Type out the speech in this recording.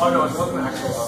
Oh no, it wasn't actual.